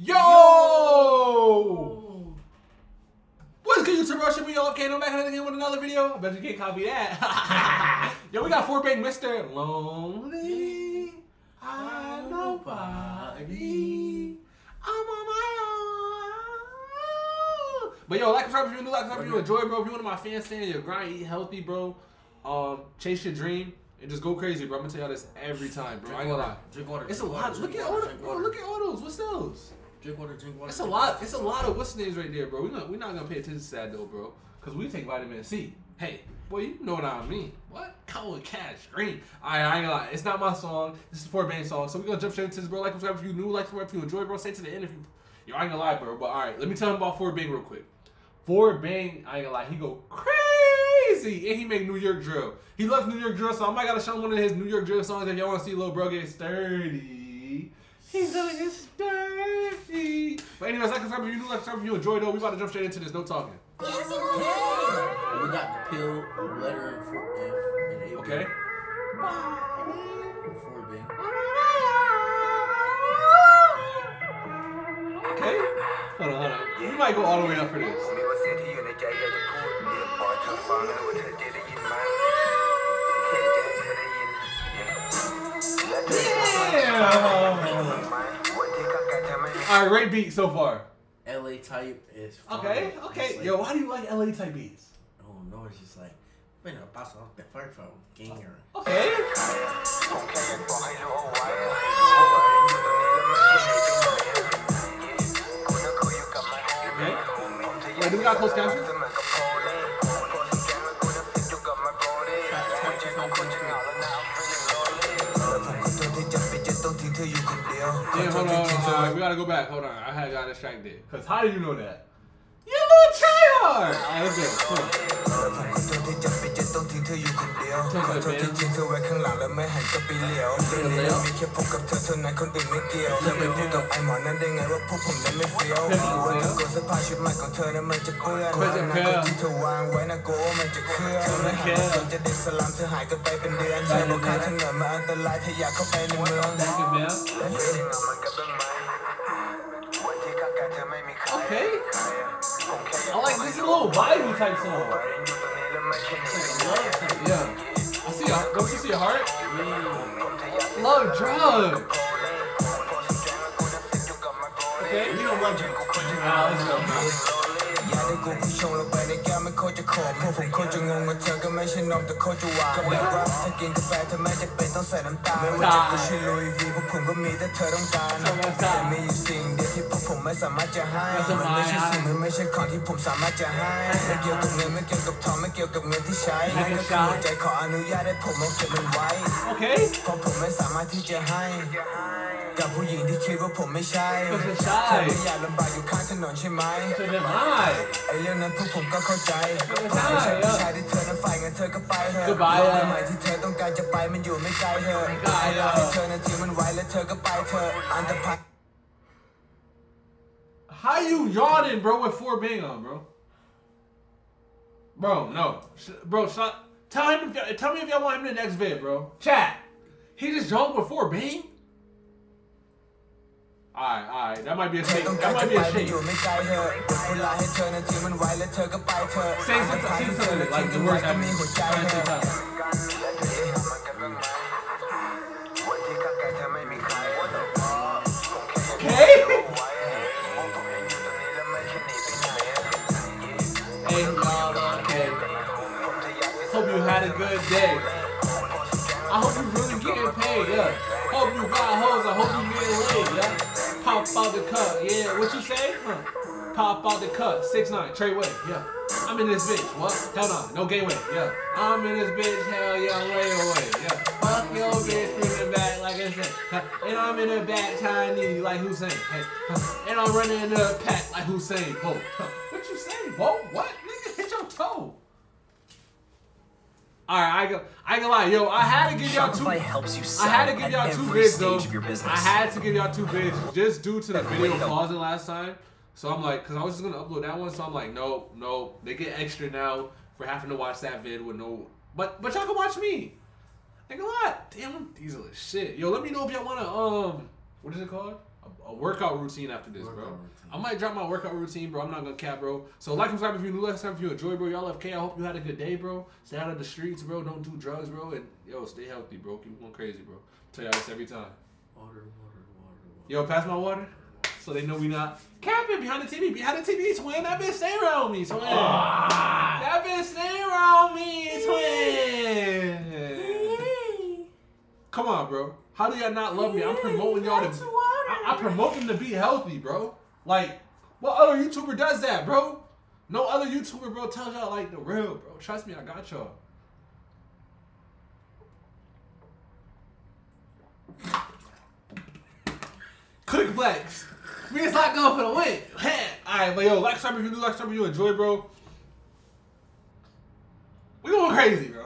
Yo! What's good, YouTube? Russian we all came back again with another video. I bet you can't copy that. Yo, we got four big Mr. Lonely. I nobody. I'm on my own. But yo, like, subscribe if you're new, like, subscribe if you enjoy, bro. If you're one of my fans saying you grind, eat healthy, bro. Um, chase your dream and just go crazy, bro. I'm gonna tell y'all this every time, bro. I ain't gonna lie. Drink water. It's a drink lot. water, Look drink at all water, drink look at all those. What's those? Drink water, drink water. It's a lot. It's a lot of what's names right there, bro. We not we not gonna pay attention to that though, bro. Cause we take vitamin C. Hey, boy, you know what I mean. What? Color cash green. Alright, I ain't gonna lie. It's not my song. This is a four bang song. So we're gonna jump straight into this, bro. Like subscribe if you new, like subscribe if you enjoy, bro. Stay to the end if you yo, I ain't gonna lie, bro. But alright, let me tell him about Four Bang real quick. Four Bang, I ain't gonna lie, he go crazy and he make New York drill. He loves New York drill, so I might gotta show him one of his New York drill songs if y'all wanna see little bro get sturdy. He's gonna get sturdy. But anyways, like subscribe if you new, like subscribe if you enjoy though. We about to jump straight into this, no talking. And we got the pill, the letter, and four, and, and eight. Okay? And four big. Okay? Hold on, hold on. We might go all the way up for this. All right, rate beat so far. LA type is fine. okay. Okay, like, yo, why do you like LA type beats? Oh no, it's just like been a boss off the fire from Ganger. Okay. Okay. Wait, do we got close captions? don't you can deal. Yeah, hold on, hold on. We gotta go back. Hold on. I had got distracted. Cause how do you know that? You little tryhard! Alright, let's go. ขอโทษที่ทิ้งเธอไว้ข้างหลังแล้วไม่หันกลับไปเหลียวเรื่องนี้มีแค่ผมกับเธอเท่านั้นคนอื่นไม่เกี่ยวเธอไปพูดกับไอ้หมอนั้นได้ไงว่าพวกผมนั้นไม่เฟี้ยวรู้ว่าถ้ากดเสื้อผ้าชุดใหม่ของเธอนั้นมันจะเปื้อนมันจะเปื้อนที่เธอวางไว้นะโกมันจะเคลื่อนเธอไม่หันมาสนจะเด็กสลามเธอหายกันไปเป็นเดือนเธอบอกข้าถนนมาอันตรายเธออยากเข้าไปในเมือง Thank you, man. และเธอได้เหงามันกับบ้างไหมวันที่ข้างกายเธอไม่มีใคร Okay. ผมแค่อยาก I like this is a little vibey type song. อยู่ตรงนี้แล้วไม่เคยหนีไปไหน Yeah. I see. A, don't you see a heart? Love drug. Okay. Don't love you. Ah, let's go. อย่าได้กูผู้ชงลงไปในแก้วไม่โคตรจะขมพวกผมโคตรจะงงว่าเธอก็ไม่ใช่นมแต่โคตรจะหวานก็แบบว่าถ้ากินกาแฟเธอไม่จำเป็นต้องใส่น้ำตาลไม่ว่าจะกูชื่อลุยวีพวกผมก็มีแต่เธอต้องการแต่มีอยู่สิ่งเดียวที่พวกผมไม่สามารถจะให้มันไม่ใช่สิ่งมันไม่ใช่ของที่ผมสามารถจะให้ไม่เกี่ยวกับเงินไม่เกี่ยวกับทองไม่เกี่ยวกับเงินที่ใช้นั่นก็คือหัวใจขออนุญาตให้ผมเอาเก็บมันไว้ Okay. เพราะผมไม่สามารถที่จะให้ กับผู้หญิงที่คิดว่าผมไม่ใช่ ไม่ใช่ เธอไม่อยากลำบากอยู่ข้างถนนใช่ไหม So then I. ไอเรื่องนั้นพวกผมก็เข้าใจ ไม่ใช่ ผมไม่ใช่ผู้ชายที่เธอนั้นฝ่ายงั้นเธอก็ไปเถอะ ก็ไปอะ โลกใหม่ที่เธอต้องการจะไปมันอยู่ไม่ไกลเธอ ไม่ไกลอะ ให้เธอนั้นทิ้งมันไว้แล้วเธอก็ไปเถอะอันตรพัน How you yawning, bro, with four bang on, bro? Bro, no, Sh- bro. Shut. Tell him. If y'all, tell me if y'all want him in the next vid, bro. Chat. He just jumped with four bang. Alright, alright. That might be a เธอ shake. ต้องการ That จะ might ไป be a มัน shake. อยู่ไม่ไกลเธอเวลาให้เธอนั้นทิ้งมันไว้แล้วเธอก็ไปเถอะ Say อันต something- รพัน say ที่เธอ something นั้น like ทิ้ง the กันไว้ words ก็ I มี mean. หัวใจ Try เธ to อ say something. และเธอได้หามันกันบ้างไหมวันที่ข้างกายเธอไม่มีใครผมแค่อยาก Okay. ไว้ว่าผมยังอยู่ตรงนี้และไม่เคยหนีไปไหน Hey, y'all. Okay. ผมจะอยากจะ Hope you had a good day. I hope you really getting paid, yeah. Hope you got hoes, I hope you getting laid, yeah. Pop out the cut, yeah. What you say? Huh. Pop out the cut, 6'9", Trey Way, yeah. I'm in this bitch, what? Hell no, no game way, yeah. I'm in this bitch, hell yeah, way away, yeah. Fuck your bitch from the back, like I said. Huh. And I'm in the back Chinese, like Hussein, hey. Huh. And I'm running in the pack like Hussein, ho. Huh. What you say, whoa? What? Alright, I go. I ain't gonna lie, yo. I had to give y'all two. Helps you I had to give y'all two stage though. of your business. I had to give y'all two vids just due to the video pausing last time. So I'm like, cause I was just gonna upload that one. So I'm like, no, no. They get extra now for having to watch that vid with no. But but y'all can watch me. Ain't a lot. Damn, I'm diesel as shit. Yo, let me know if y'all wanna um, what is it called? A workout routine after this, bro. Routine. I might drop my workout routine, bro. I'm not gonna cap, bro. So like and subscribe if you're new, like and subscribe if you enjoy, bro. Y'all FK. I hope you had a good day, bro. Stay out of the streets, bro. Don't do drugs, bro. And yo, stay healthy, bro. Keep going crazy, bro. tell y'all this every time. Water, water, water, water. Yo, pass my water. So they know we not capping behind the TV. Behind the TV, twin. That bitch stay around me, twin. Ah. That bitch stay around me, twin. Come on, bro. How do y'all not love me? I'm promoting y'all to. I, I promote them to be healthy, bro. Like, what other YouTuber does that, bro? No other YouTuber, bro, tells y'all like the real, bro. Trust me, I got y'all. Click flex. Me and Slot going for the win. Hey, alright, but yo, like something if you do like something you enjoy, bro. We going crazy, bro.